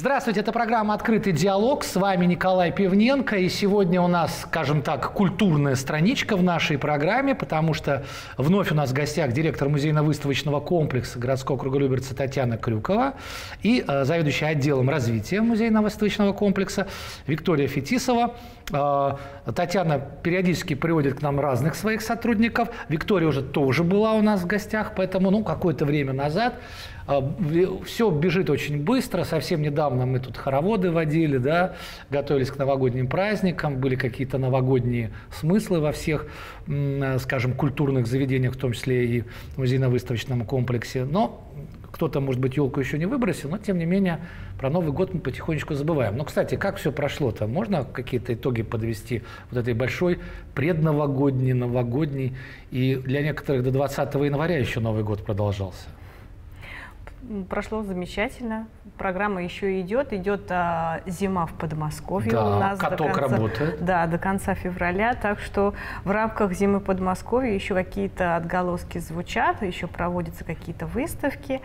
Здравствуйте, это программа «Открытый диалог». С вами Николай Пивненко. И сегодня у нас, скажем так, культурная страничка в нашей программе, потому что вновь у нас в гостях директор музейно-выставочного комплекса городского круголюберца Татьяна Крюкова и э, заведующая отделом развития музейно-выставочного комплекса Виктория Фетисова. Э, Татьяна периодически приводит к нам разных своих сотрудников. Виктория уже тоже была у нас в гостях, поэтому ну, какое-то время назад Все бежит очень быстро. Совсем недавно мы тут хороводы водили, да, готовились к новогодним праздникам, были какие-то новогодние смыслы во всех, скажем, культурных заведениях, в том числе и музейно-выставочном комплексе. Но кто-то, может быть, елку еще не выбросил, но тем не менее про Новый год мы потихонечку забываем. Но, кстати, как все прошло-то? Можно какие-то итоги подвести вот этой большой предновогодней, новогодней? И для некоторых до 20 января еще Новый год продолжался. Прошло замечательно. Программа еще идет. Идет а, зима в Подмосковье да, у нас. Каток до конца, работает. Да, до конца февраля. Так что в рамках зимы Подмосковья еще какие-то отголоски звучат, еще проводятся какие-то выставки.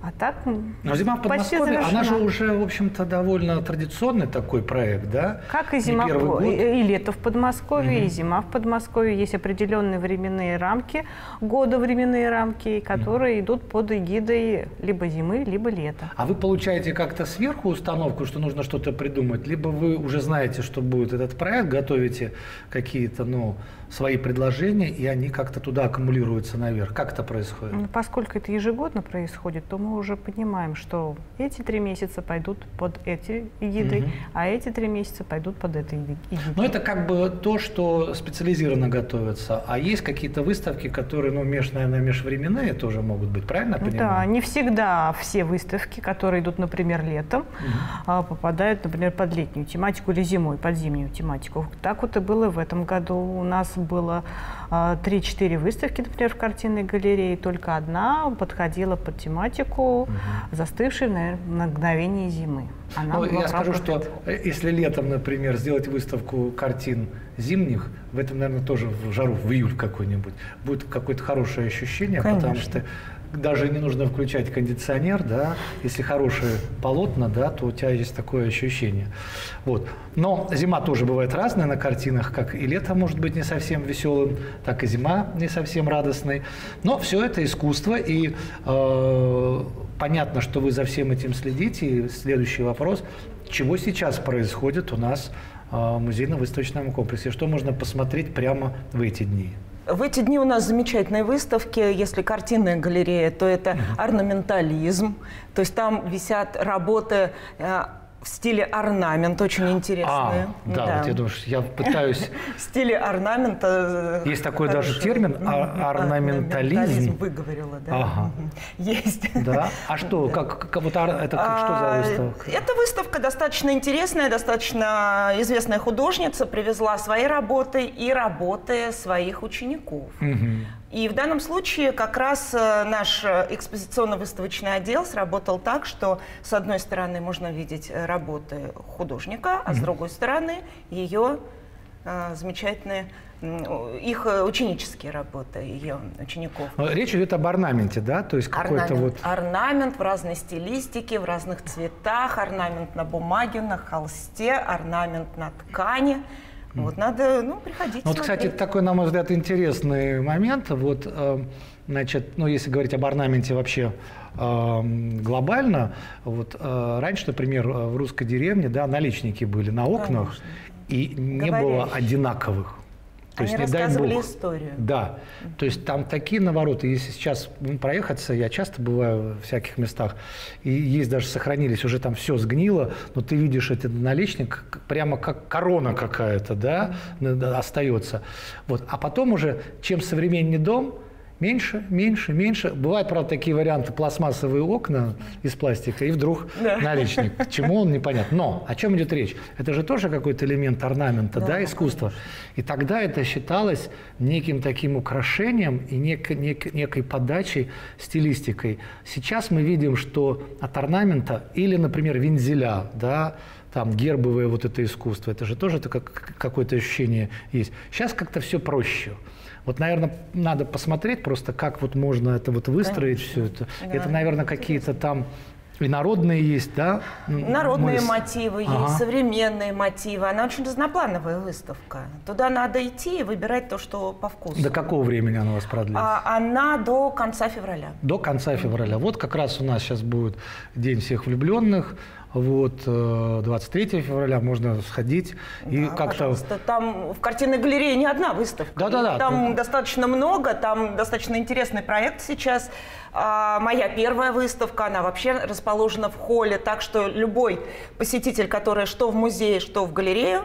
А так Но зима в Подмосковье, она же уже, в общем-то, довольно традиционный такой проект, да? Как и зима, в... и, и лето в Подмосковье, угу. и зима в Подмосковье. Есть определенные временные рамки, года временные рамки, которые угу. идут под эгидой либо зимы, либо лета. А вы получаете как-то сверху установку, что нужно что-то придумать, либо вы уже знаете, что будет этот проект, готовите какие-то, ну, свои предложения, и они как-то туда аккумулируются наверх. Как это происходит? Ну, поскольку это ежегодно происходит, то мы уже понимаем, что эти три месяца пойдут под эти эгидой, угу. а эти три месяца пойдут под этой эгидой. Но это как бы то, что специализированно готовится. А есть какие-то выставки, которые, ну, меж, наверное, межвременные тоже могут быть, правильно понимаю? Да, не всегда все выставки, которые идут, например, летом, угу. попадают, например, под летнюю тематику или зимой, под зимнюю тематику. Так вот и было в этом году. У нас было 3-4 а, выставки, например, в картинной галерее, только одна подходила под тематику угу. застывшей на мгновение зимы. Она ну, я скажу, что если летом, например, сделать выставку картин зимних, в этом, наверное, тоже в жару, в июль какой-нибудь, будет какое-то хорошее ощущение, Конечно. потому что даже не нужно включать кондиционер, да, если хорошие полотна, да, то у тебя есть такое ощущение. Вот. Но зима тоже бывает разная на картинах, как и лето может быть не совсем веселым, так и зима не совсем радостной. Но все это искусство, и э, понятно, что вы за всем этим следите. И следующий вопрос, чего сейчас происходит у нас музейно-выставочном комплексе, что можно посмотреть прямо в эти дни? В эти дни у нас замечательные выставки. Если картинная галерея, то это орнаментализм. То есть там висят работы э, в стиле орнамент, очень интересные. А, да, да. Вот я думаю, я пытаюсь... В стиле орнамента... Есть такой даже термин орнаментализм. Выговорила, да. Ага. Есть. Да? А что, как, как вот это как, что за а, выставка? Эта выставка достаточно интересная, достаточно известная художница привезла свои работы и работы своих учеников. Угу. И в данном случае как раз э, наш э, экспозиционно-выставочный отдел сработал так, что с одной стороны можно видеть э, работы художника, а с другой стороны ее замечательные их ученические работы, ее учеников. Речь идет об орнаменте, да? То есть какой-то вот... Орнамент в разной стилистике, в разных цветах, орнамент на бумаге, на холсте, орнамент на ткани. Вот надо, ну, приходить. Вот, кстати, такой, на мой взгляд, интересный момент. Вот, э, значит, ну, если говорить об орнаменте вообще э, глобально, вот э, раньше, например, в русской деревне, да, наличники были на окнах, Конечно. и не Говорящие. было одинаковых. То Они есть, не дай бог. историю. Да. То есть там такие навороты. Если сейчас проехаться, я часто бываю в всяких местах, и есть даже сохранились, уже там все сгнило, но ты видишь этот наличник прямо как корона какая-то, да, остается. Вот. А потом уже, чем современнее дом, Меньше, меньше, меньше. Бывают, правда, такие варианты, пластмассовые окна из пластика, и вдруг да. наличник. К чему он, непонятно. Но о чем идет речь? Это же тоже какой-то элемент орнамента, да, да искусства. И тогда это считалось неким таким украшением и нек, нек, некой подачей, стилистикой. Сейчас мы видим, что от орнамента или, например, вензеля, да, там гербовое вот это искусство, это же тоже как, какое-то ощущение есть. Сейчас как-то все проще. Вот, наверное, надо посмотреть просто, как вот можно это вот выстроить Конечно. все это. Да, это, наверное, какие-то там И народные есть, да? Народные Мы... мотивы ага. есть, современные мотивы. Она очень разноплановая выставка. Туда надо идти и выбирать то, что по вкусу. До какого времени она у вас продлится? А, она до конца февраля. До конца февраля. Вот как раз у нас сейчас будет День всех влюбленных. Вот 23 э, февраля можно сходить да, и как-то. Там в картинной галерее не одна выставка. Да, да, да. Там достаточно много, там достаточно интересный проект сейчас. А, моя первая выставка, она вообще расположена в холле, так что любой посетитель, который что в музее, что в галерею,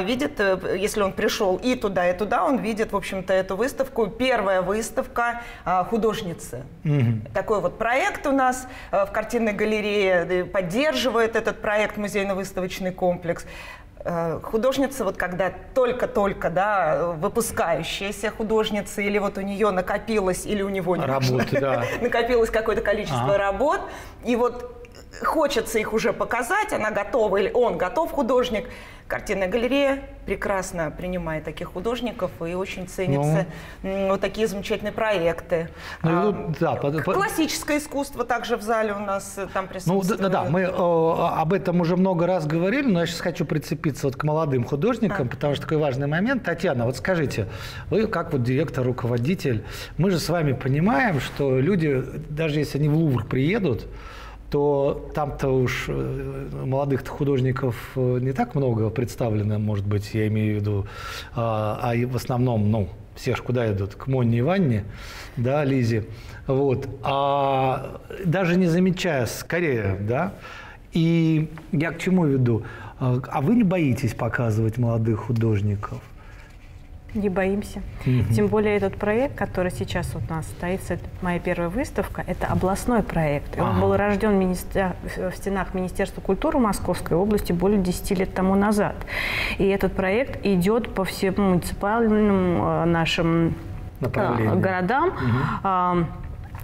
видит, э, если он пришел и туда, и туда, он видит, в общем-то, эту выставку. Первая выставка а, художницы. Угу. Такой вот проект у нас э, в картинной галерее поддерживает этот проект музейно-выставочный комплекс э, художница, вот когда только-только, да, выпускающаяся художница, или вот у нее накопилось, или у него Работы, да. накопилось какое-то количество ага. работ, и вот хочется их уже показать, она готова, или он готов, художник, Картинная галерея прекрасно принимает таких художников и очень ценятся ну, вот такие замечательные проекты. Ну, а, да, под, классическое искусство также в зале у нас э, там присутствует. Ну да, да, мы э, об этом уже много раз говорили, но я сейчас хочу прицепиться вот к молодым художникам, да. потому что такой важный момент. Татьяна, вот скажите, вы как вот директор, руководитель, мы же с вами понимаем, что люди, даже если они в Лувр приедут, то там-то уж э, молодых художников э, не так много представлено, может быть, я имею в виду, а, а в основном, ну, все же куда идут? К Монне Иванне, да, Лизе. Вот. А даже не замечая, скорее, да. И я к чему веду? А, а вы не боитесь показывать молодых художников? Не боимся. Угу. Тем более этот проект, который сейчас у нас стоит, это моя первая выставка, это областной проект. Ага. Он был рожден в, министер... в стенах Министерства культуры Московской области более 10 лет тому назад. И этот проект идет по всем муниципальным э, нашим э, городам. Угу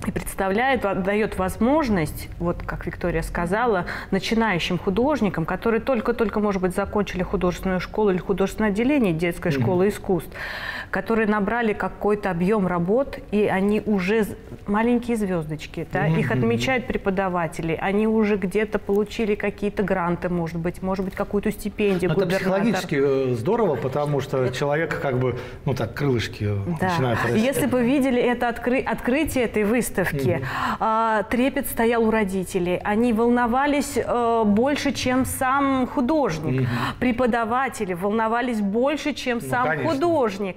и представляет, дает возможность, вот как Виктория сказала, начинающим художникам, которые только-только, может быть, закончили художественную школу или художественное отделение детской школы искусств, которые набрали какой-то объем работ, и они уже маленькие звездочки, да, их отмечают преподаватели, они уже где-то получили какие-то гранты, может быть, может быть, какую-то стипендию. Это психологически э, здорово, потому что человек как бы, ну так, крылышки да. начинают расти. Если бы видели это откры- открытие этой выставки, mm-hmm. трепет стоял у родителей, они волновались э, больше, чем сам художник, mm-hmm. преподаватели волновались больше, чем ну, сам конечно. художник.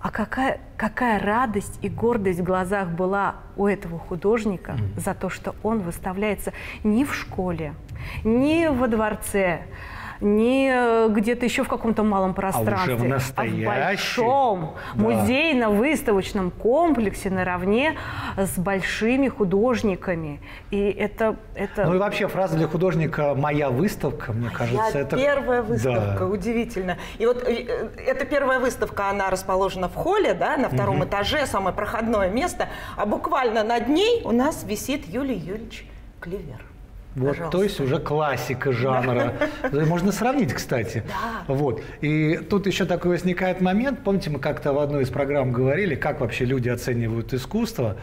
А какая, какая радость и гордость в глазах была у этого художника mm-hmm. за то, что он выставляется не в школе, не во дворце, не э, где-то еще в каком-то малом пространстве, а, уже в, настоящий... а в большом да. музейно-выставочном комплексе наравне с большими художниками. И это, это... Ну и вообще фраза для художника «моя выставка», мне кажется, Я это... первая выставка, да. удивительно. И вот э, э, эта первая выставка, она расположена в холле, да, на втором угу. этаже, самое проходное место, а буквально над ней у нас висит Юлий Юрьевич Клевер. Вот, то есть уже классика жанра. Можно сравнить, кстати. Да. Вот. И тут еще такой возникает момент. Помните, мы как-то в одной из программ говорили, как вообще люди оценивают искусство.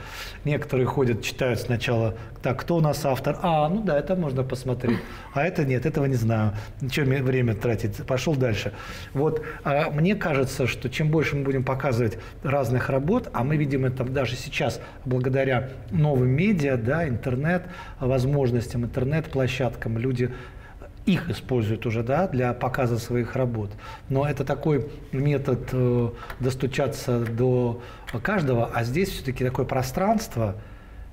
Некоторые ходят, читают сначала, так, кто у нас автор? А, ну да, это можно посмотреть. А это нет, этого не знаю. Ничего время тратить. Пошел дальше. Вот. А мне кажется, что чем больше мы будем показывать разных работ, а мы видим это даже сейчас благодаря новым медиа, да, интернет, возможностям интернета, интернет-площадкам, люди их используют уже да, для показа своих работ. Но это такой метод э, достучаться до каждого, а здесь все-таки такое пространство,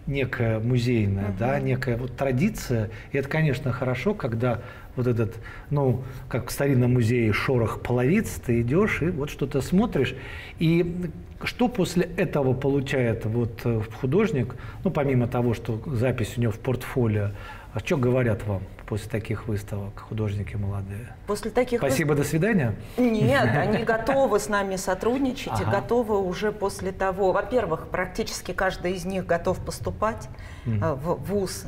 некое музейное, uh-huh. да, некая вот традиция. И это, конечно, хорошо, когда вот этот, ну, как в старинном музее шорох половиц, ты идешь и вот что-то смотришь. И что после этого получает вот э, художник, ну, помимо того, что запись у него в портфолио, а что говорят вам после таких выставок художники молодые? После таких Спасибо, вы... до свидания? Нет, они готовы с нами сотрудничать ага. и готовы уже после того. Во-первых, практически каждый из них готов поступать mm. в ВУЗ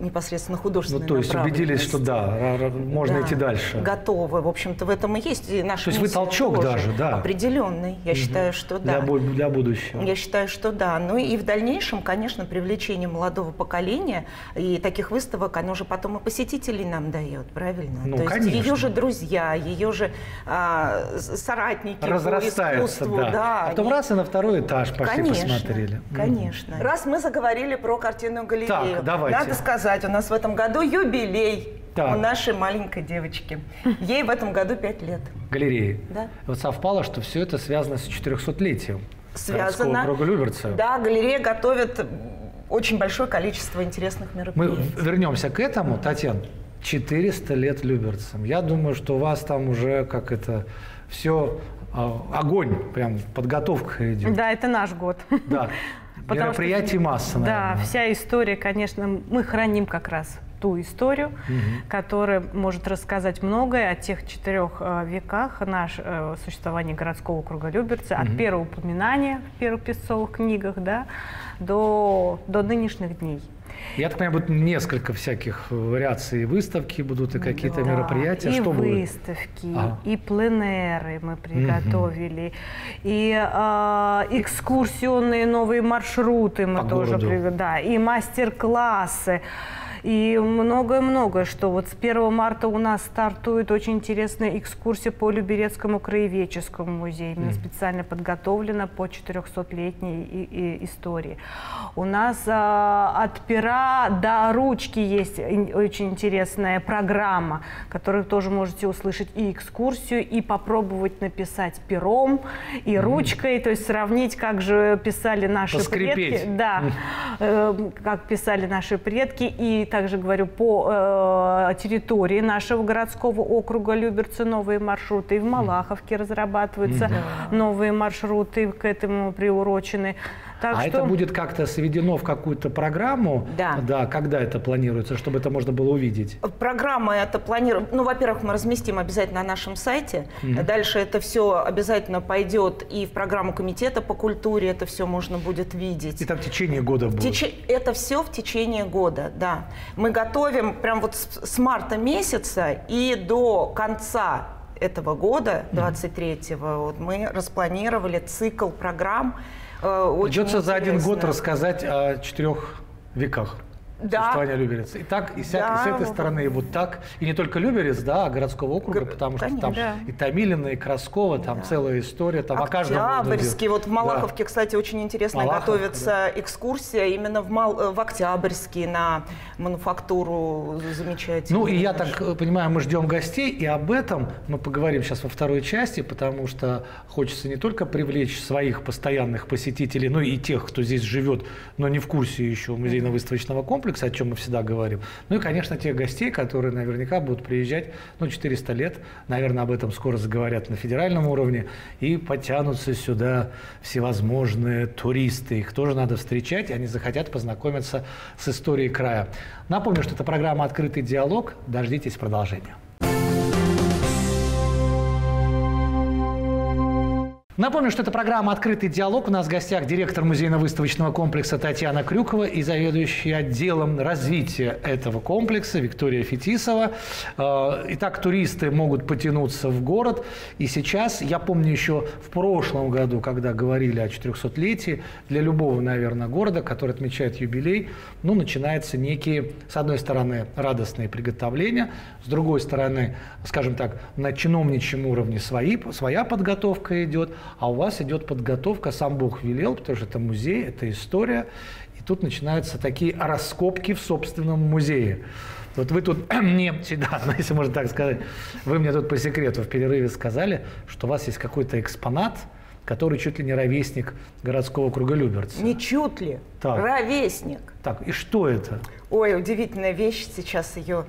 непосредственно художественной Ну, то есть убедились, что да, можно да, идти дальше. Готовы. В общем-то, в этом и есть и наша То есть вы толчок тоже даже, да? Определенный. Я угу. считаю, что да. Для, для будущего. Я считаю, что да. Ну и в дальнейшем, конечно, привлечение молодого поколения и таких выставок, оно же потом и посетителей нам дает, правильно? Ну, То конечно. есть ее же друзья, ее же а, соратники Разрастаются, по искусству. Да. да. А потом и... раз и на второй этаж пошли конечно, посмотрели. Конечно. Раз мы заговорили про картинную галерею, так, давайте. надо сказать, у нас в этом году юбилей. Так. У нашей маленькой девочки. Ей в этом году 5 лет. Галереи. Да. Вот совпало, что все это связано с 400-летием. Связано. круга Люберца. Да, галерея готовит очень большое количество интересных мероприятий. Мы вернемся к этому, Татьяна. 400 лет Люберцам. Я думаю, что у вас там уже как это все а, огонь, прям подготовка идет. Да, это наш год. Да. Мероприятий что, масса, наверное. Да, вся история, конечно, мы храним как раз ту историю, угу. которая может рассказать многое о тех четырех э, веках наш, э, существования городского округа Люберцы, угу. от первого упоминания в первых песцовых книгах да, до, до нынешних дней. Я так понимаю, будет несколько всяких вариаций выставки, будут и какие-то да, мероприятия. И что выставки, будет? Ага. и пленеры мы приготовили, угу. и э, экскурсионные новые маршруты мы По тоже городу. да, и мастер-классы и многое-многое, что вот с 1 марта у нас стартует очень интересная экскурсия по Люберецкому краеведческому музею, именно mm. специально подготовлена по 400-летней истории. У нас а, от пера до ручки есть очень интересная программа, которую тоже можете услышать и экскурсию, и попробовать написать пером, и mm. ручкой, то есть сравнить, как же писали наши Поскрипеть. предки. Да, э, как писали наши предки, и также говорю по э, территории нашего городского округа Люберцы новые маршруты, и в Малаховке разрабатываются mm-hmm. новые маршруты к этому приурочены. Так а что... это будет как-то сведено в какую-то программу? Да. Да, когда это планируется, чтобы это можно было увидеть? Программа это планируем. Ну, во-первых, мы разместим обязательно на нашем сайте. Mm-hmm. Дальше это все обязательно пойдет и в программу комитета по культуре, это все можно будет видеть. И там в течение года будет? Теч... Это все в течение года, да. Мы готовим прям вот с, с марта месяца и до конца этого года, 23-го, mm-hmm. вот мы распланировали цикл программ, Э, Придется за один год рассказать о четырех веках да. существования Люберец. И так, и, ся, да, и с этой вот. стороны, и вот так. И не только Люберец, да, а городского округа, Гр... потому что там да. и Томилина, и Краскова, там да. целая история. Там Октябрьский. Вот в Малаховке, да. кстати, очень интересно Малаховка, готовится да. экскурсия именно в, Мал... в Октябрьский на мануфактуру замечательную. Ну, и я так понимаю, мы ждем гостей, и об этом мы поговорим сейчас во второй части, потому что хочется не только привлечь своих постоянных посетителей, но и тех, кто здесь живет, но не в курсе еще музейно-выставочного комплекса, комплекса, о чем мы всегда говорим. Ну и, конечно, тех гостей, которые наверняка будут приезжать, ну, 400 лет, наверное, об этом скоро заговорят на федеральном уровне, и потянутся сюда всевозможные туристы. Их тоже надо встречать, и они захотят познакомиться с историей края. Напомню, что это программа «Открытый диалог». Дождитесь продолжения. Напомню, что это программа «Открытый диалог». У нас в гостях директор музейно-выставочного комплекса Татьяна Крюкова и заведующий отделом развития этого комплекса Виктория Фетисова. Э, итак, туристы могут потянуться в город. И сейчас, я помню еще в прошлом году, когда говорили о 400-летии, для любого, наверное, города, который отмечает юбилей, ну, начинаются некие, с одной стороны, радостные приготовления, с другой стороны, скажем так, на чиновничьем уровне свои, своя подготовка идет – а у вас идет подготовка, сам Бог велел, потому что это музей, это история, и тут начинаются такие раскопки в собственном музее. Вот вы тут мне всегда, ну, если можно так сказать, вы мне тут по секрету в перерыве сказали, что у вас есть какой-то экспонат, который чуть ли не ровесник городского круга Люберца. Не чуть ли, так. ровесник. Так, и что это? Ой, удивительная вещь, сейчас ее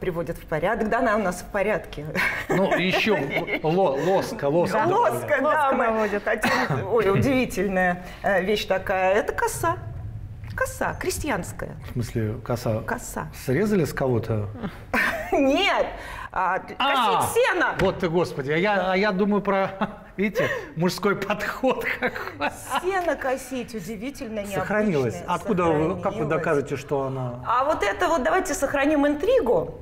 приводят в порядок. Да, она у нас в порядке. Ну, еще лоска, лоска. Да, лоска, да, мы хотим. Ой, удивительная э, вещь такая. Это коса. Коса, крестьянская. В смысле, коса? Коса. Срезали с кого-то? Нет, а, косить а, сено. Вот ты, господи, а я, а я думаю про Видите, мужской подход какой. Сено косить удивительно необычное. Сохранилось. Откуда вы, как вы докажете, что она... А вот это вот давайте сохраним интригу.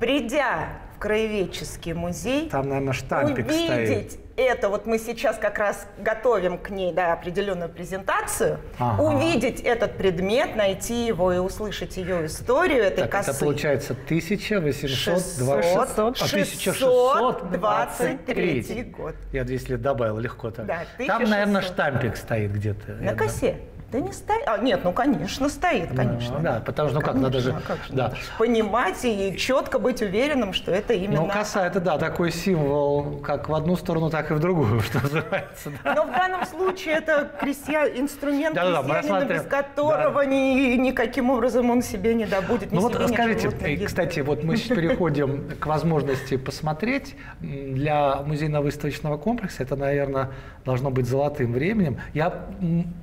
Придя в краеведческий музей, Там, наверное, штампик увидеть стоит. Это, вот мы сейчас как раз готовим к ней да, определенную презентацию, Ага. увидеть этот предмет, найти его и услышать ее историю этой Так, косы. это получается 1820... 600, а, 623 1623 год. Я 200 лет добавил, легко так. Да, Там, наверное, 1600. штампик стоит где-то. На косе. Да не стоит. А, нет, ну конечно стоит, конечно. Ну, да, потому что, ну как, надо же- а как же, да. понимать и четко быть уверенным, что это именно. Ну, коса это да, такой символ, как в одну сторону, так и в другую, что называется. да. Но в данном случае это крестьян, инструмент Да-да-да, мы крестьянина, рассматриваем. без которого ни- никаким образом он себе не добудет. ни Ну вот еды. кстати, вот мы сейчас переходим к возможности посмотреть. Для музейно-выставочного комплекса это, наверное, должно быть золотым временем. Я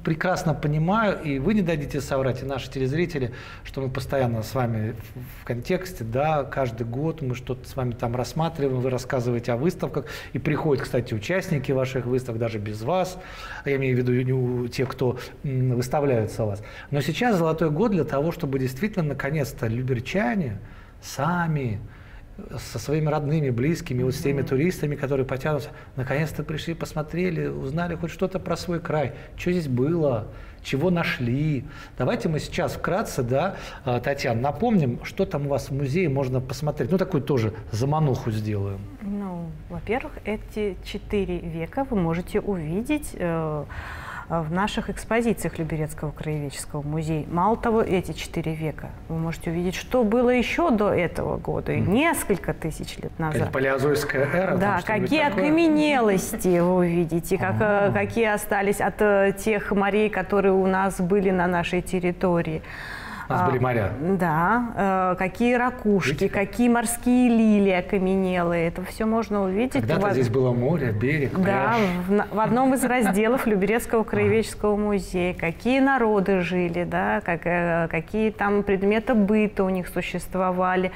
прекрасно понимаю, и вы не дадите соврать, и наши телезрители, что мы постоянно с вами в- контексте, да, каждый год мы что-то с вами там рассматриваем, вы рассказываете о выставках, и приходят, кстати, участники ваших выставок, даже без вас, я имею в виду тех, кто выставляются у вас. Но сейчас золотой год для того, чтобы действительно, наконец-то, люберчане сами со своими родными, близкими, вот с теми туристами, которые потянутся, наконец-то пришли, посмотрели, узнали хоть что-то про свой край, что здесь было, чего нашли. Давайте мы сейчас вкратце, да, а, Татьяна, напомним, что там у вас в музее можно посмотреть. Ну, такую тоже замануху сделаем. Ну, во-первых, эти четыре века вы можете увидеть э, в наших экспозициях Люберецкого краеведческого музея. Мало того, эти четыре века вы можете увидеть, что было еще до этого года, и несколько тысяч лет назад. Палеозойская эра. Да, там какие такое? окаменелости вы увидите, как, э, какие остались от э, тех морей, которые у нас были на нашей территории. У нас А, были моря. Да, э, какие ракушки, Видите, как? какие морские лилии окаменелые. Это все можно увидеть. Когда-то Во- здесь было море, берег, Да, пляж. в, в одном из разделов Люберецкого краеведческого музея. Какие народы жили, да, как, э, какие там предметы быта у них существовали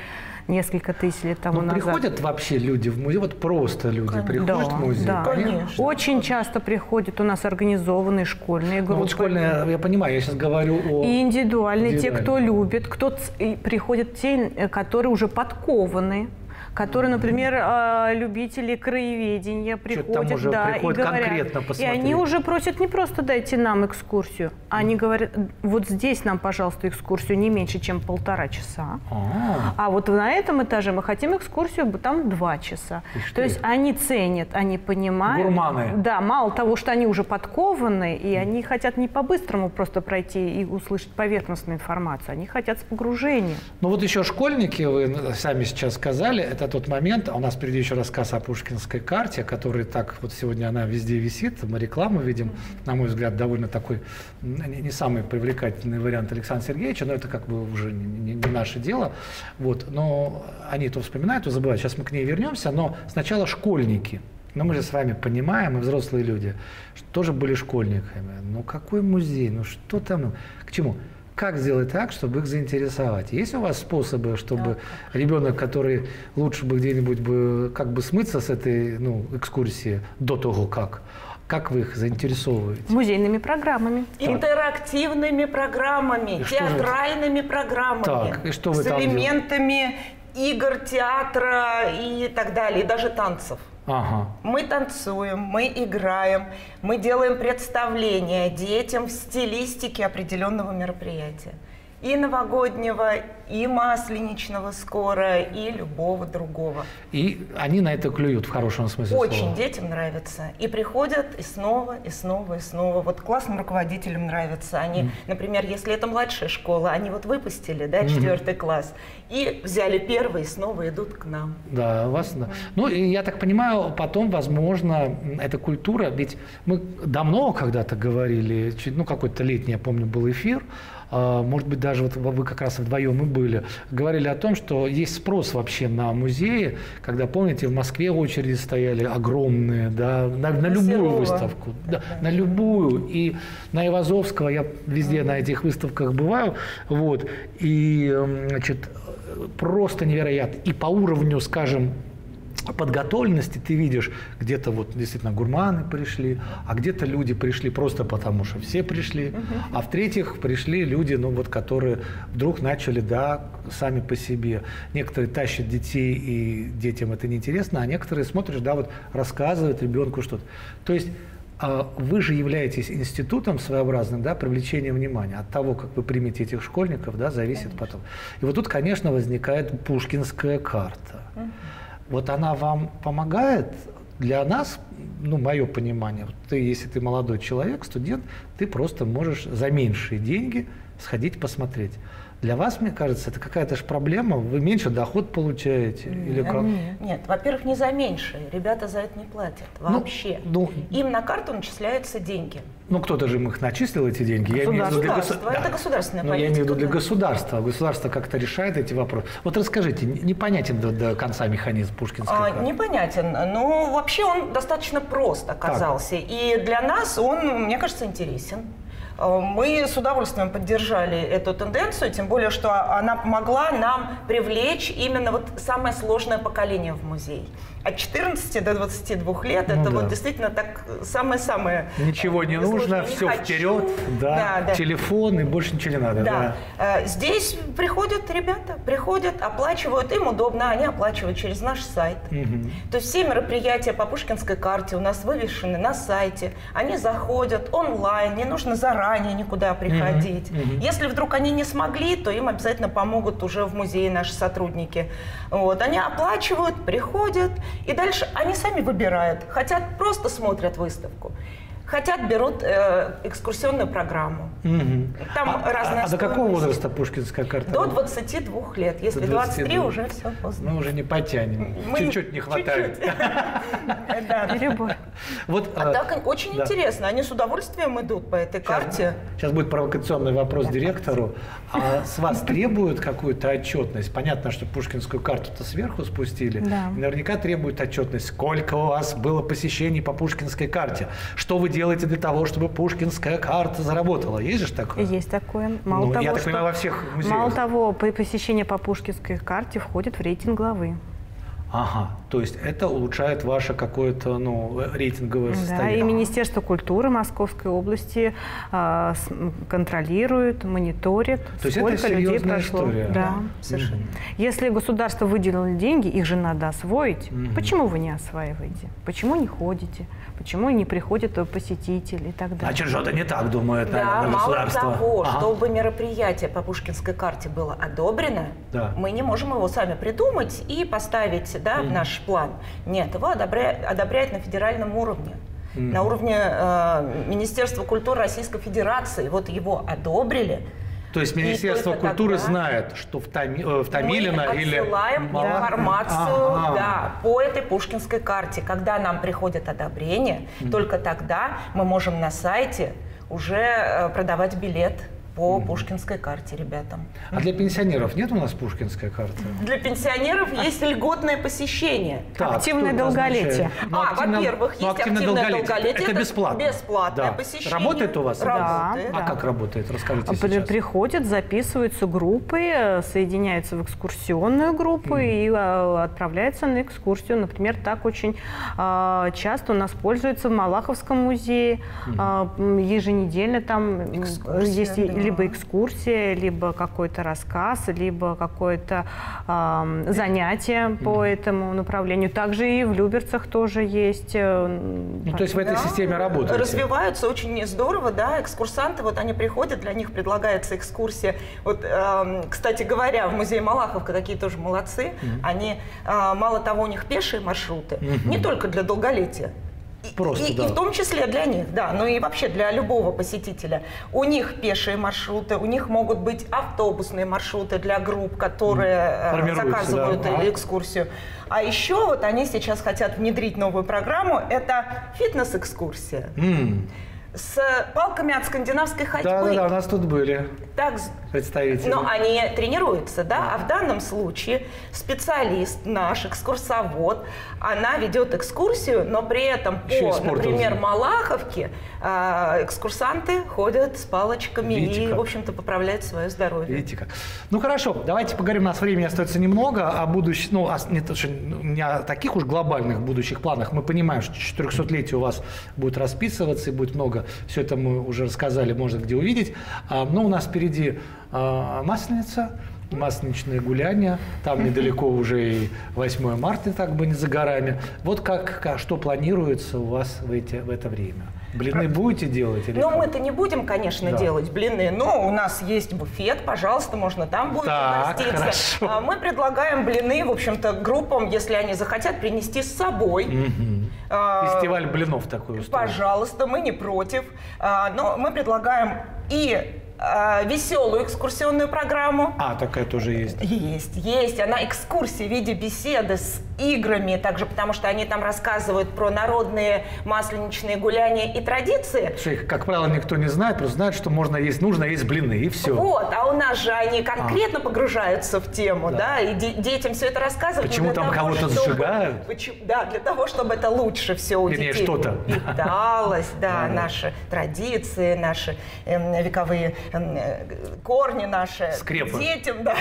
несколько тысяч лет тому Ну, назад. приходят вообще люди в музей, вот просто люди приходят Да, в музей? да. Конечно. Очень часто приходят у нас организованные школьные группы. Ну, вот школьная, я понимаю, я сейчас говорю о... И индивидуальные, те, кто любит, кто ц- приходят те, э, которые уже подкованы, которые, например, э, любители краеведения приходят, уже да, приходят и говорят, и они уже просят не просто дайте нам экскурсию, они говорят, вот здесь нам, пожалуйста, экскурсию не меньше, чем полтора часа. А, А вот на этом этаже мы хотим экскурсию, там два часа. То есть они ценят, они понимают. Гурманы. Да, мало того, что они уже подкованы, и они хотят не по-быстрому просто пройти и услышать поверхностную информацию, они хотят с погружением. Ну вот еще школьники, вы сами сейчас сказали, это тот момент, а у нас впереди еще рассказ о Пушкинской карте, который так вот сегодня она везде висит, мы рекламу видим, на мой взгляд, довольно такой не самый привлекательный вариант Александра Сергеевича, но это как бы уже не, не- не наше дело. Вот. Но они то вспоминают, то забывают. Сейчас мы к ней вернемся, но сначала школьники. Но мы же с вами понимаем, и взрослые люди, что тоже были школьниками. Ну какой музей, ну что там, к чему? Как сделать так, чтобы их заинтересовать? Есть у вас способы, чтобы ребенок, который лучше бы где-нибудь бы как бы смыться с этой ну, экскурсии до того, как, как вы их заинтересовываете? Музейными программами. Интерактивными программами, И что же- театральными программами. Так, и что вы с там делаете? элементами игр, театра и так далее, и даже танцев. Ага. Мы танцуем, мы играем, мы делаем представления детям в стилистике определенного мероприятия. И новогоднего, и масленичного скоро, и любого другого. И они на это клюют в хорошем смысле Очень слова. детям нравится. И приходят и снова, и снова, и снова. Вот классным руководителям нравится. Они, например, если это младшая школа, они вот выпустили, да, четвертый класс, и взяли первый, и снова идут к нам. Да, вас, да. Ну, и я так понимаю, потом, возможно, эта культура, ведь мы давно когда-то говорили, ну, какой-то летний, я помню, был эфир, а, может быть, даже вот вы как раз вдвоем и были, говорили о том, что есть спрос вообще на музеи, когда, помните, в Москве очереди стояли огромные, да, на, на любую выставку, да, на любую, и на Ивазовского я везде на этих выставках бываю, вот, и, значит, просто невероятно. И по уровню, скажем, подготовленности ты видишь, где-то вот действительно гурманы пришли, а где-то люди пришли просто потому, что все пришли, а в-третьих, пришли люди, ну вот, которые вдруг начали, да, сами по себе. Некоторые тащат детей, и детям это неинтересно, а некоторые смотришь, да, вот рассказывают ребенку что-то. То есть а вы же являетесь институтом своеобразным, да, привлечения внимания. От того, как вы примете этих школьников, да, зависит конечно. потом. И вот тут, конечно, возникает пушкинская карта. Угу. Вот она вам помогает для нас, ну, мое понимание, ты, если ты молодой человек, студент, ты просто можешь за меньшие деньги сходить посмотреть. Для вас, мне кажется, это какая-то же проблема. Вы меньше доход получаете? Нет, или как? нет. нет. во-первых, не за меньшее. Ребята за это не платят ну, вообще. Ну, ну, Им на карту начисляются деньги. Ну, кто-то же им их начислил, эти деньги. Я имею в виду для государства. Это да. государственная Но политика. я имею в виду для государства. Государство как-то решает эти вопросы. Вот расскажите, непонятен до, до конца механизм Пушкинской а, карты? Непонятен. Но вообще он достаточно прост оказался. Так. И для нас он, мне кажется, интересен. Э, мы с удовольствием поддержали эту тенденцию, тем более, что она помогла нам привлечь именно вот самое сложное поколение в музей от 14 до 22 лет, ну, это да. вот действительно так самое-самое. Ничего не нужно, не все хочу. вперед, да, да, да. телефон и больше ничего не надо. Да. да. Э, здесь приходят ребята, приходят, оплачивают, им удобно, они оплачивают через наш сайт. Угу. То есть все мероприятия по Пушкинской карте у нас вывешены на сайте, они заходят онлайн, не нужно заранее никуда приходить. Угу. Угу. Если вдруг они не смогли, то им обязательно помогут уже в музее наши сотрудники. Вот. Они оплачивают, приходят, и дальше они сами выбирают, хотят просто смотрят выставку. Хотят, берут э, экскурсионную программу. Угу. Там а, разные а, а до какого возраста пушкинская карта? До 22 лет. Если 23, уже все поздно. Мы уже не потянем. Чуть-чуть не хватает. Вот, а, а так очень интересно. Они с удовольствием идут по этой карте. Сейчас будет провокационный вопрос директору. А с вас требуют какую-то отчетность? Понятно, что пушкинскую карту-то сверху спустили. Наверняка требуют отчетность. Сколько у вас было посещений по пушкинской карте? Что вы делаете для того, чтобы пушкинская карта заработала? Есть же такое? Есть такое. Мало ну, того, я так понимаю, во всех музеях. Мало того, посещение по пушкинской карте входит в рейтинг главы. Ага, то есть это улучшает ваше какое-то ну, рейтинговое состояние. Да, и Министерство культуры Московской области э, контролирует, мониторит, то есть сколько это людей прошло. История. Да, совершенно. Угу. Если государство выделило деньги, их же надо освоить. Угу. Почему вы не осваиваете? Почему не ходите? Почему не приходят посетители и так далее? Значит, что-то не так думает, да, наверное, государство. Мало того, ага. чтобы мероприятие по Пушкинской карте было одобрено, да. мы не можем его сами придумать и поставить да, в наш план. Нет, его одобряет, одобряет на федеральном уровне. На уровне э, Министерства культуры Российской Федерации. Вот его одобрили. То есть Министерство культуры тогда знает, что в, Томи, э, в Томилино мы или... отсылаем Мала... информацию ага. да, по этой пушкинской карте. Когда нам приходит одобрение, mm только тогда мы можем на сайте уже э, продавать билет по пушкинской карте ребятам. А для пенсионеров нет у нас пушкинской карты? Для пенсионеров а... есть льготное посещение. Так, активное долголетие. Ну, а, активно... во-первых, есть активное, активное долголетие. долголетие. Это бесплатно? Бесплатное да. посещение. Работает у вас? Работает. Да. А как работает? Расскажите При, сейчас. Приходят, записываются группы, соединяются в экскурсионную группу mm. и а, отправляются на экскурсию. Например, так очень а, часто у нас пользуются в Малаховском музее. Mm. А, еженедельно там Экскурсия, есть да либо экскурсия, либо какой-то рассказ, либо какое-то э, занятие по этому направлению. Также и в Люберцах тоже есть. Э, ну, то есть в этой да, системе работают? Развиваются очень здорово, да, экскурсанты, вот они приходят, для них предлагается экскурсия. Вот, э, кстати говоря, в музее Малаховка такие тоже молодцы. Mm-hmm. Они, э, мало того, у них пешие маршруты, mm-hmm. не только для долголетия, Просто, и, да. и в том числе для них, да, ну и вообще для любого посетителя. У них пешие маршруты, у них могут быть автобусные маршруты для групп, которые э, заказывают да. экскурсию. А еще вот они сейчас хотят внедрить новую программу, это фитнес-экскурсия. Mm. С палками от скандинавской ходьбы. Да, да, да, у нас тут были так, представители. Но они тренируются, да, а в данном случае специалист наш, экскурсовод, она ведет экскурсию, но при этом Еще по, например, занимается. Малаховке а, экскурсанты ходят с палочками Видите и, как. в общем-то, поправляют свое здоровье. Видите как. Ну хорошо, давайте поговорим, у нас времени остается немного, о будущем, ну, о, не, то, что, ну, не о таких уж глобальных будущих планах. Мы понимаем, что 400-летие у вас будет расписываться, и будет много, все это мы уже рассказали, можно где увидеть. А, но у нас впереди а, Масленица, масленичное гуляние, там недалеко уже и 8 марта, так бы не за горами. Вот как, как- что планируется у вас в, эти, в это время? Блины будете делать? Или как? мы-то не будем, конечно, Да. делать блины, но у нас есть буфет, пожалуйста, можно там будет Так, угоститься. хорошо. А Мы предлагаем блины, в общем-то, группам, если они захотят, принести с собой. А, Фестиваль блинов такой устроен. Пожалуйста, мы не против. А, Но мы предлагаем и а, веселую экскурсионную программу. А, такая тоже есть. Есть, есть. Она экскурсия в виде беседы с играми, также потому что они там рассказывают про народные масленичные гуляния и традиции. Что их, как правило, никто не знает, просто знает, что можно есть, нужно есть блины, и все. Вот, а у нас же они конкретно погружаются в тему, Да. да, и де- детям все это рассказывают. Почему там кого-то чтобы- сжигают? Почему- да, для того, чтобы это лучше все у Вернее, детей что-то. питалось, да, наши традиции, наши эм, вековые корни наши. Скрепы. Детям, да,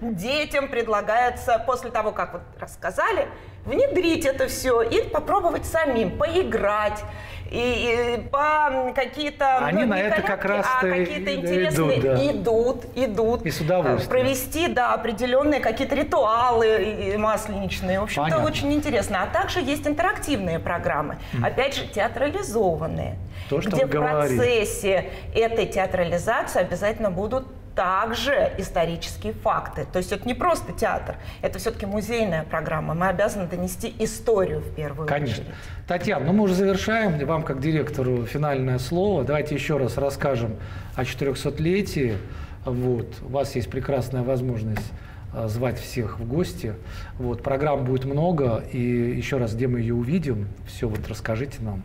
детям предлагается после того, как вот рассказали, внедрить это все и попробовать самим, поиграть. И, и по какие-то Они ну, на это как раз-то а какие-то интересные идут, да. идут, идут. И с удовольствием. Провести, да, определенные какие-то ритуалы масленичные. В общем-то, очень интересно. А также есть интерактивные программы, опять же, театрализованные. То, что где в говорили. процессе этой театрализации обязательно будут также исторические факты. То есть это не просто театр, это все-таки музейная программа. Мы обязаны донести историю в первую Конечно. очередь. Татьяна, ну мы уже завершаем. Вам, как директору, финальное слово. Давайте еще раз расскажем о 400-летии. Вот. У вас есть прекрасная возможность а, звать всех в гости. Вот. Программ будет много. И еще раз, где мы ее увидим, все вот расскажите нам.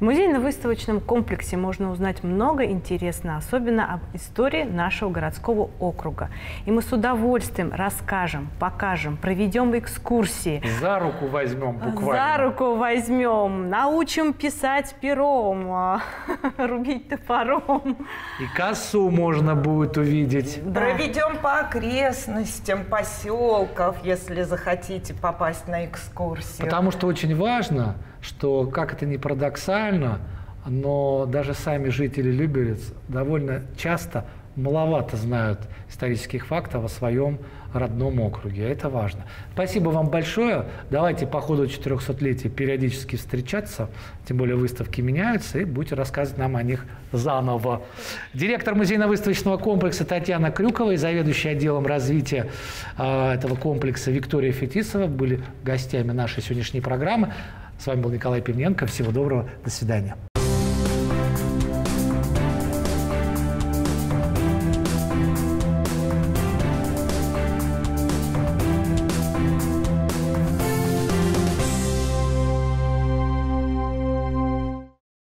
В музейно-выставочном комплексе можно узнать много интересного, особенно об истории нашего городского округа. И мы с удовольствием расскажем, покажем, проведем экскурсии, За руку возьмем буквально. за руку возьмем, научим писать пером, а, рубить топором. И кассу можно будет увидеть. Да. Проведем по окрестностям поселков, если захотите попасть на экскурсию. Потому что очень важно, что, как это ни парадоксально, но даже сами жители Люберец довольно часто маловато знают исторических фактов о своем родном округе. Это важно. Спасибо вам большое. Давайте по ходу 400-летия периодически встречаться, тем более выставки меняются, и будете рассказывать нам о них заново. Директор музейно-выставочного комплекса Татьяна Крюкова и заведующий отделом развития э, этого комплекса Виктория Фетисова были гостями нашей сегодняшней программы. С вами был Николай Пивненко. Всего доброго. До свидания.